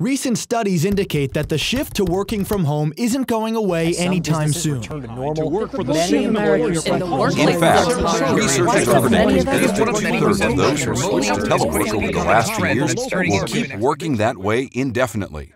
Recent studies indicate that the shift to working from home isn't going away anytime soon. To work for the Many same Americans in the workplace In fact, research has working. Many of that two-thirds of those who switched to telework over the last two years will keep working that way indefinitely.